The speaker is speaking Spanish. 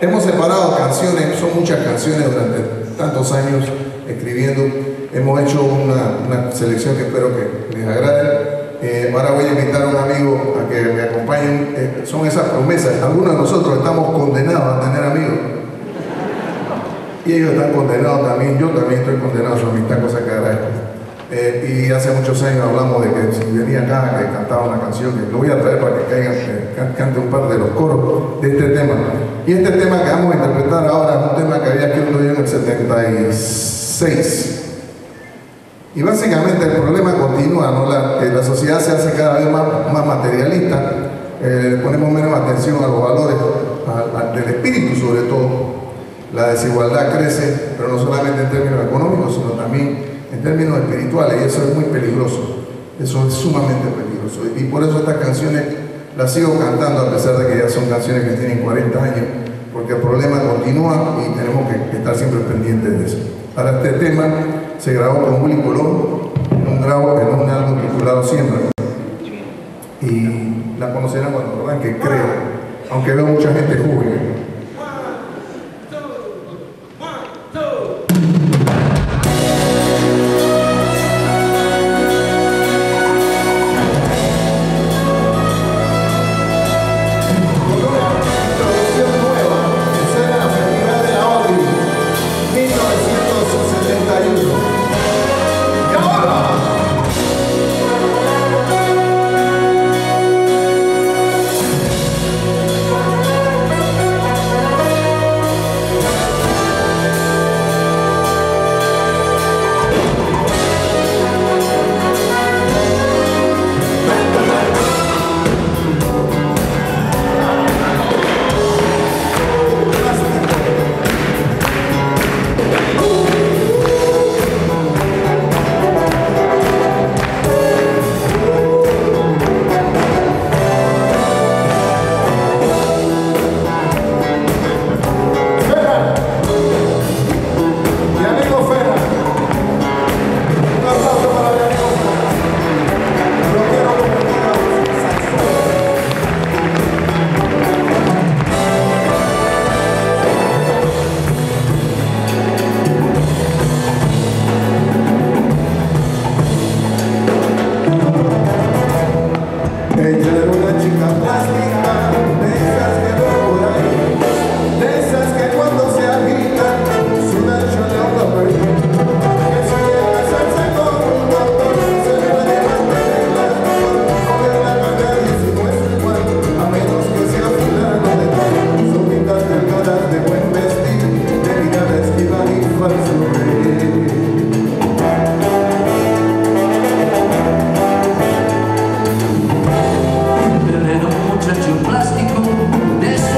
hemos separado canciones, son muchas canciones durante tantos años escribiendo. Hemos hecho una, una selección que espero que les agrade. Eh, ahora voy a invitar a un amigo a que me acompañen. Eh, son esas promesas. Algunos de nosotros estamos condenados a tener amigos. Y ellos están condenados también. Yo también estoy condenado a su amistad, cosa que agradezco. Eh, y hace muchos años hablamos de que si venía acá, que cantaba una canción, que lo voy a traer para que caigan, que can- cante un par de los coros de este tema. Y este tema que vamos a interpretar ahora es un tema que había escrito yo en el 76. Y básicamente el problema continúa, ¿no? La, que la sociedad se hace cada vez más, materialista, eh, ponemos menos atención a los valores a- del espíritu sobre todo. La desigualdad crece, pero no solamente en términos económicos, sino también en términos espirituales, y eso es muy peligroso. Eso es sumamente peligroso. Y por eso estas canciones las sigo cantando, a pesar de que ya son canciones que tienen 40 años, porque el problema continúa y tenemos que estar siempre pendientes de eso. Ahora, este tema se grabó con Willy Colón en un, grabo, en un álbum titulado Siembra. Y la conocerán cuando arranque, creo, aunque veo mucha gente joven. fantástico.